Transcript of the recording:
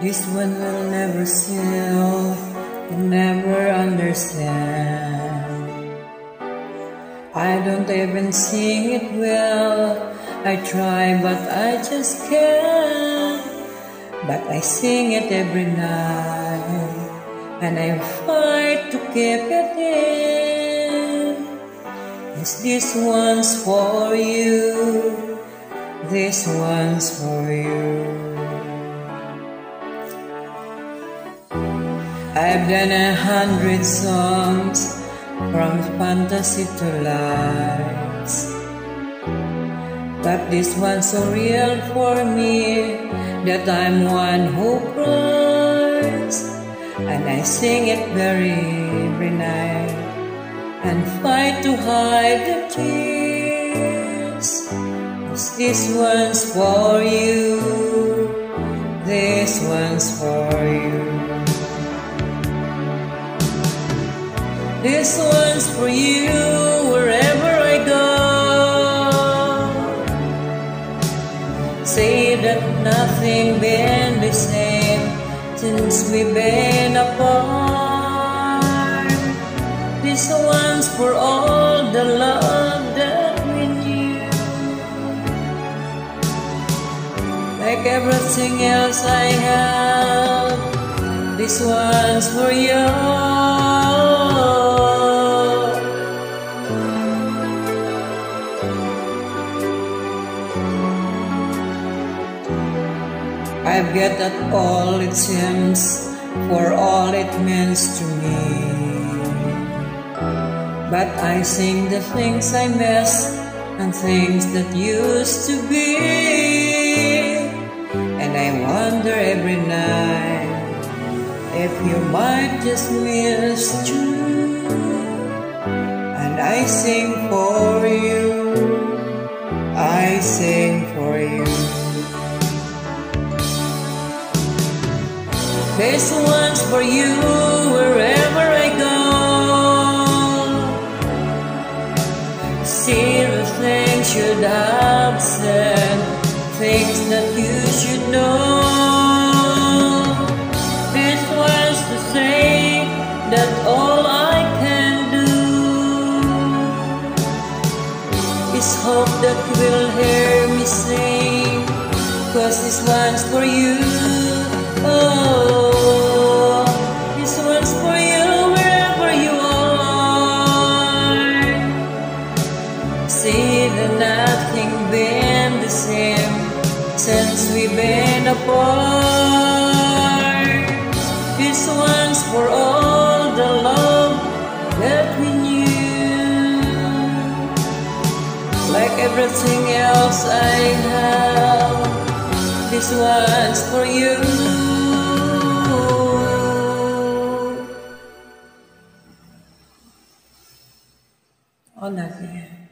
This one will never sell, never understand. I don't even sing it well. I try, but I just can't. But I sing it every night, and I fight to keep it in. Is this one's for you? This one's for you. I've done a hundred songs from fantasy to lies. But this one's so real for me that I'm one who cries. And I sing it very, every night and fight to hide the tears. This one's for you, this one's for you. This one's for you wherever I go. Say that nothing been the same since we've been apart. This one's for all the love that we knew. Like everything else I have, this one's for you. I've get at all it seems for all it means to me. But I sing the things I miss and things that used to be. And I wonder every night if you might just miss too. And I sing for you, I sing This one's for you wherever I go. See things you'd have things that you should know. For you wherever you are. See that nothing been the same since we've been apart. This one's for all the love that we knew. Like everything else I have, this one's for you. और नदी है।